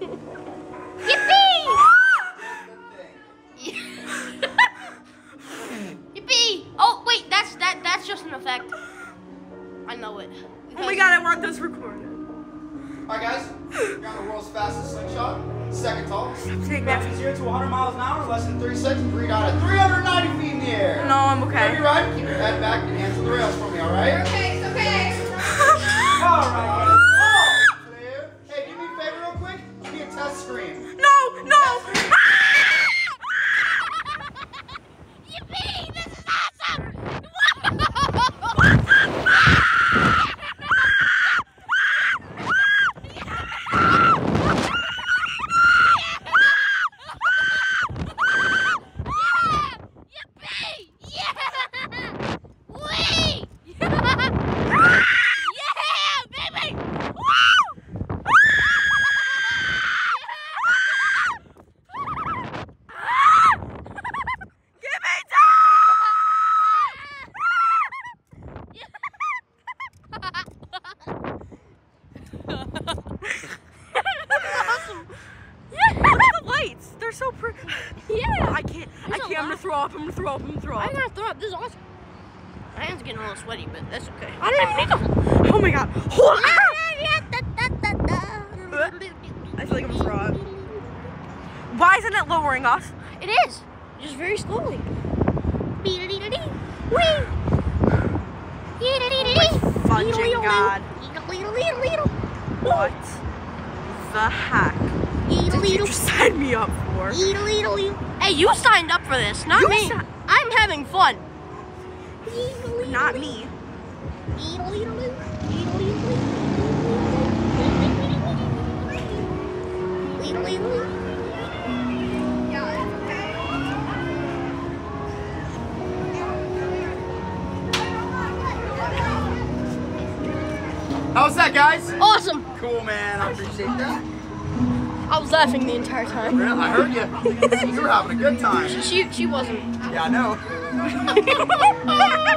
Yippee! Yippee! Oh wait, that's that that's just an effect. I know it. Oh my god, I want this recorded. Alright guys, we got the world's fastest slingshot, second tallest. Take Back that. from 0 to 100 miles an hour in less than 30 seconds, breathe out at 390 feet in the air. No, I'm Whenever okay. you're riding, keep your head back and hands to the rails for me, alright? Okay. Lights. They're so pretty. Yeah. I can't. I There's a can't. I'm gonna throw up. I'm gonna throw up. I'm gonna throw up. I'm gonna throw up. This is awesome. My hands getting a little sweaty, but that's okay. I even need them. Oh my god. Hold on. Ah! I feel like I'm gonna. Why isn't it lowering us? It is. Just very slowly. Whee! Fudging God. What the heck did you just sign me up for? Hey, you signed up for this, not You me. I'm having fun. Not me. How's that, guys? Awesome. Cool, man. I appreciate that. I was laughing the entire time. Yeah, I heard you. You were having a good time. She she wasn't. Yeah, I know.